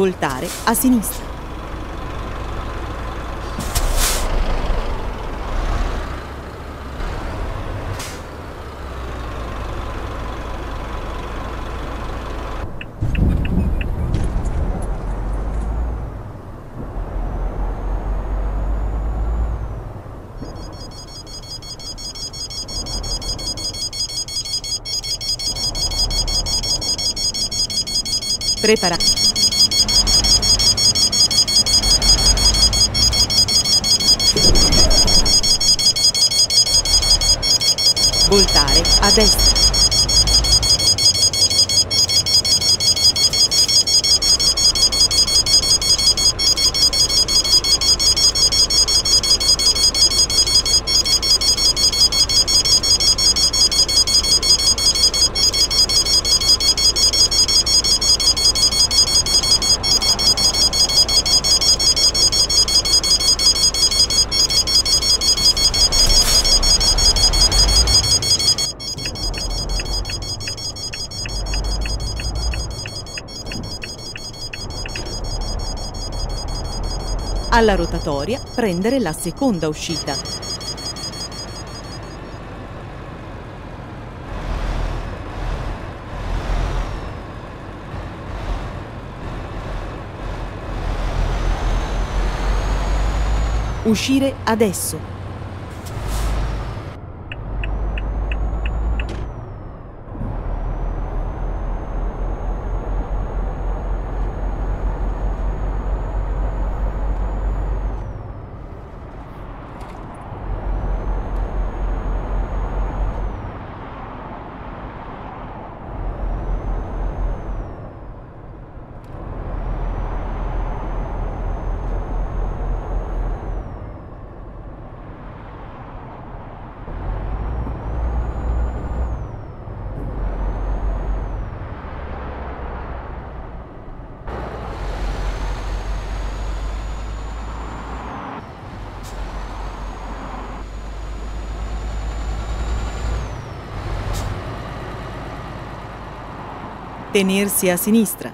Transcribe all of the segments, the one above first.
Voltare a sinistra. Prepara. Voltare Alla rotatoria prendere la seconda uscita. Uscire adesso. Tenersi a sinistra.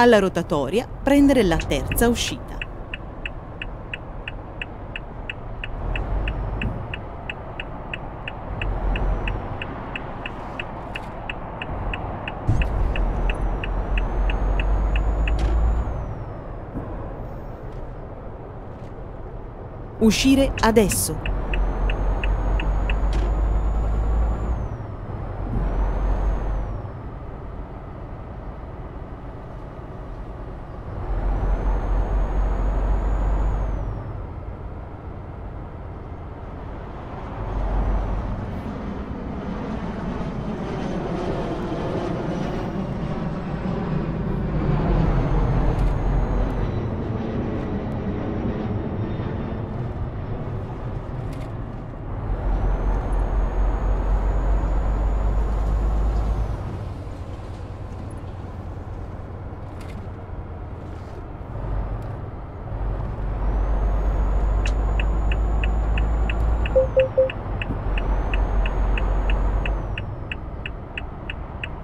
Alla rotatoria prendere la terza uscita. Uscire adesso.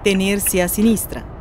Tenersi a sinistra.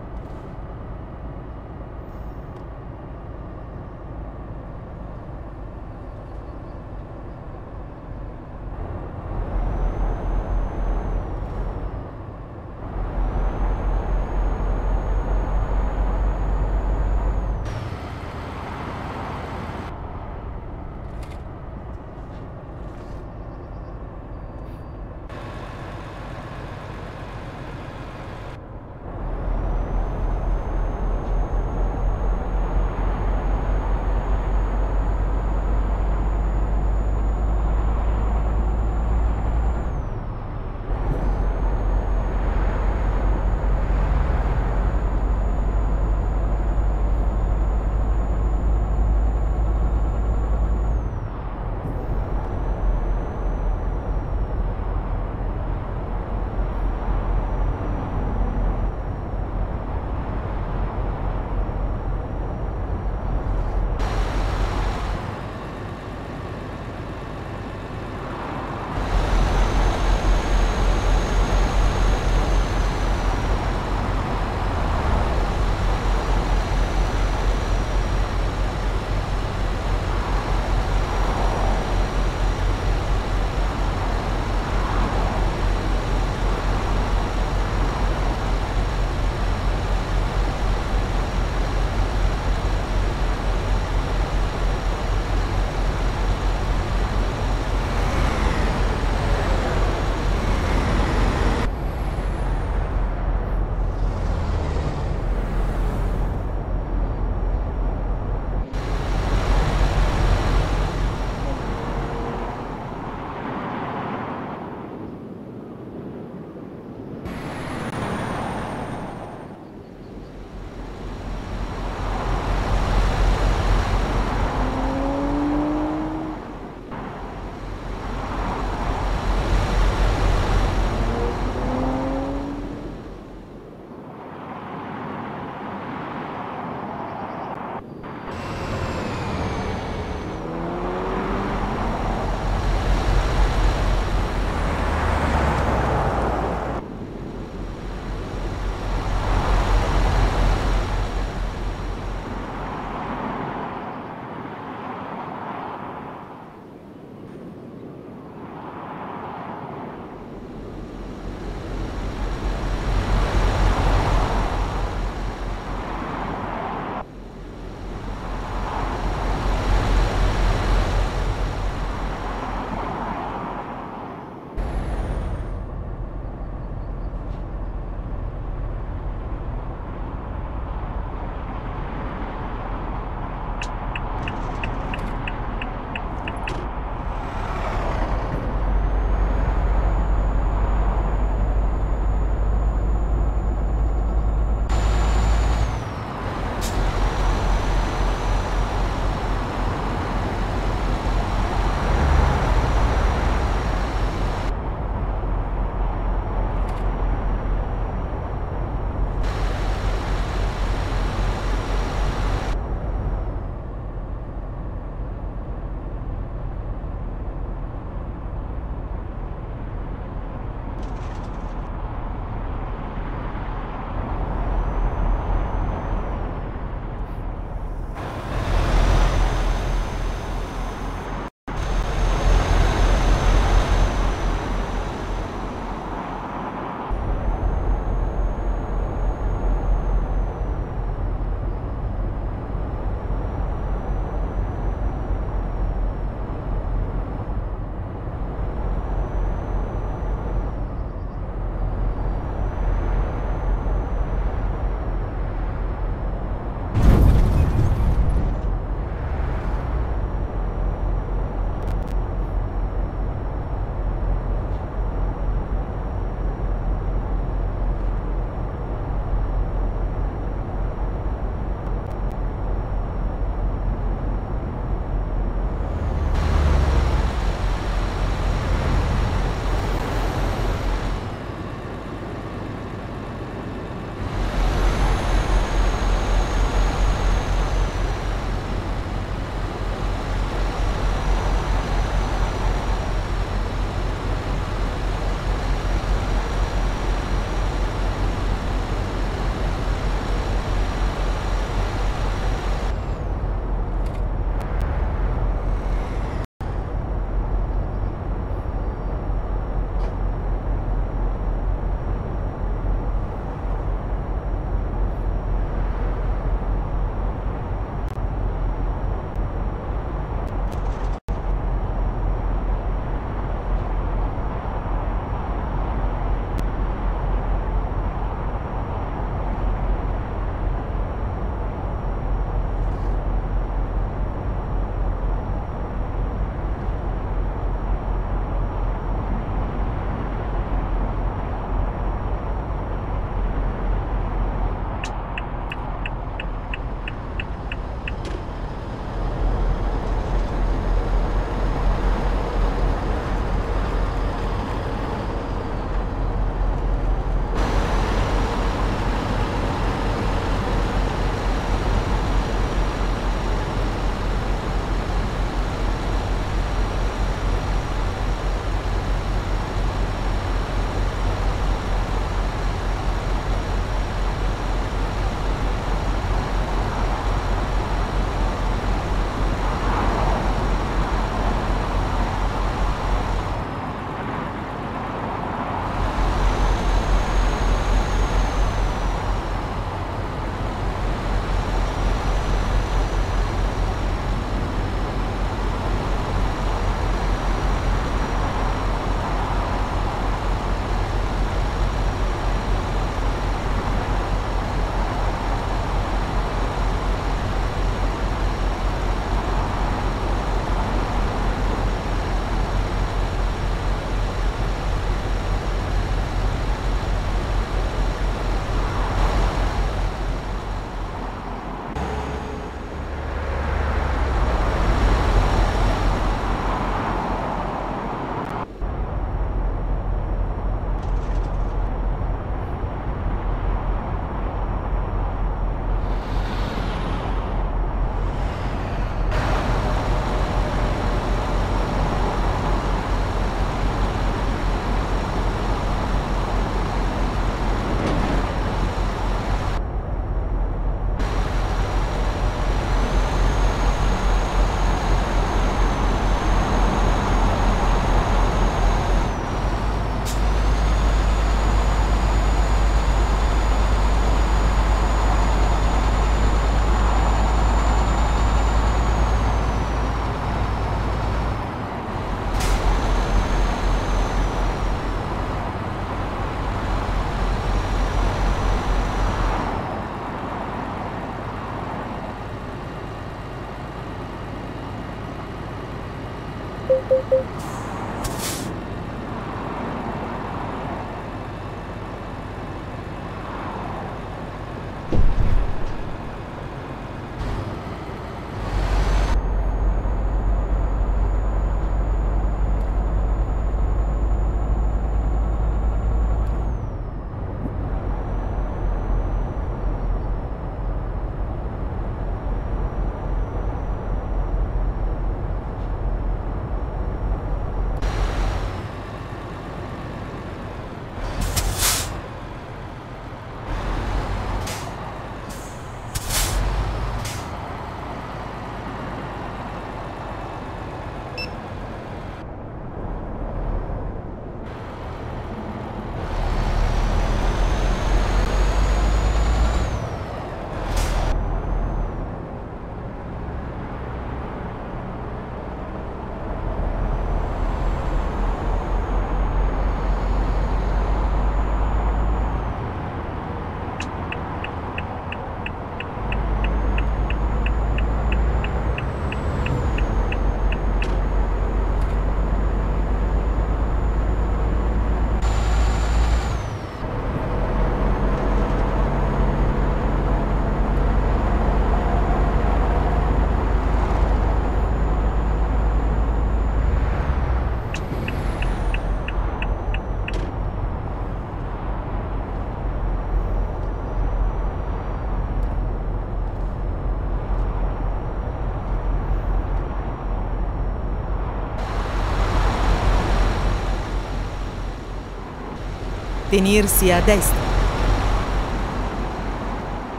Tenersi a destra.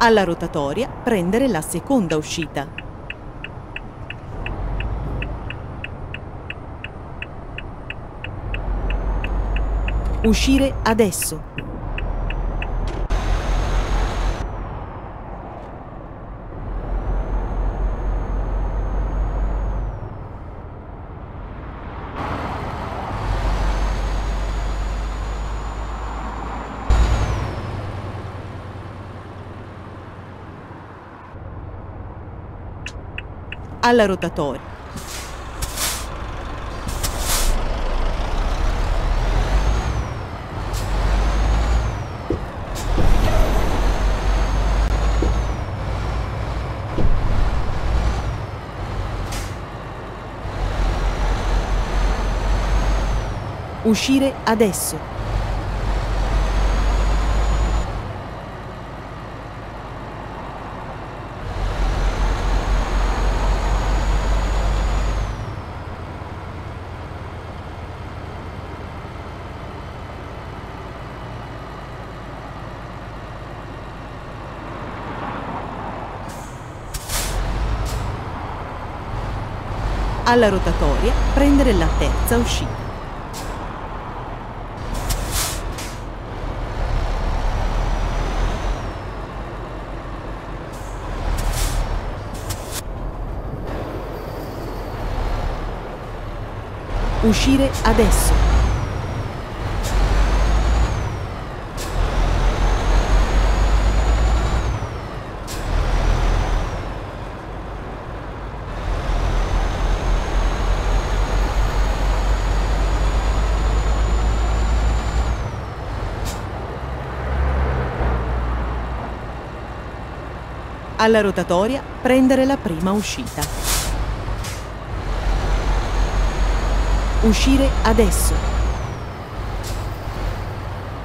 Alla rotatoria prendere la seconda uscita. Uscire adesso. Alla rotatoria. Uscire adesso. Alla rotatoria prendere la terza uscita. Uscire adesso. Alla rotatoria prendere la prima uscita. Uscire adesso.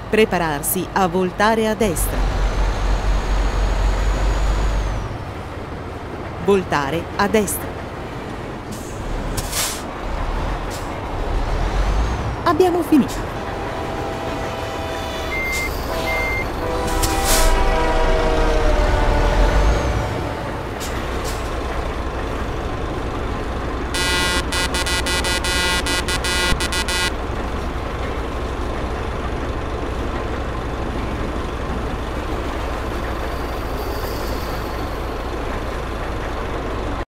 Prepararsi a voltare a destra. Voltare a destra. Abbiamo finito.